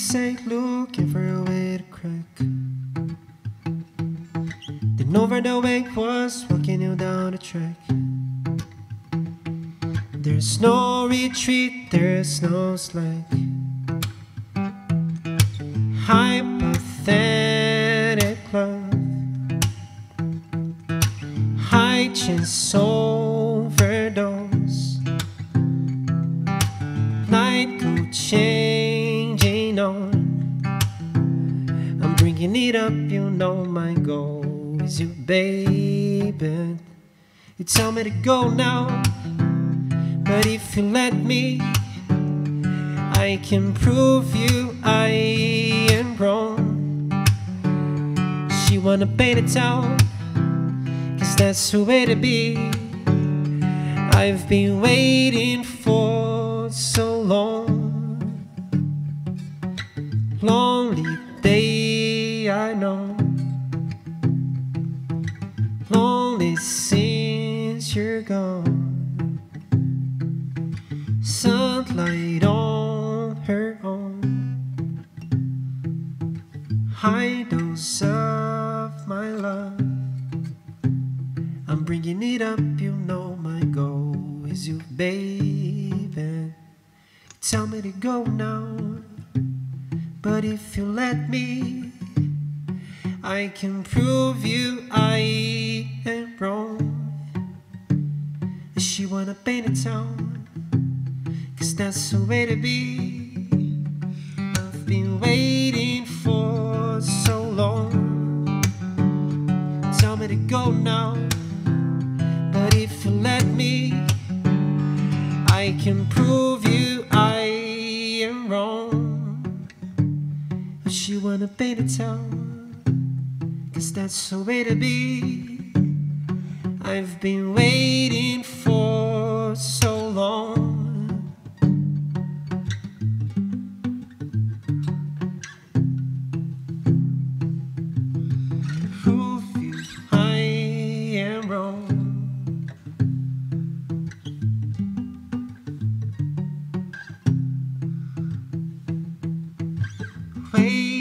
St. looking for a way to crack. Then over the way was walking you down the track. There's no retreat, there's no slack. Hypothetic love, high chance overdose. Night go bringing it up, you know my goal is you, baby. You tell me to go now. But if you let me, I can prove you I am wrong. She wanna paint a town, cause that's the way to be. I've been waiting for so long. Day, I know. Lonely since you're gone sunlight on her own. High dose of my love. I'm bringing it up, you know my goal is you, baby. Tell me to go now, but if you let me, I can prove you I am wrong. She wanna paint a town. Cause that's the way to be. I've been waiting for so long. Tell me to go now. But if you let me, I can prove you I am wrong. But she wanna paint a town. Cause that's the way to be. I've been waiting for so long. prove you I am wrong. Wait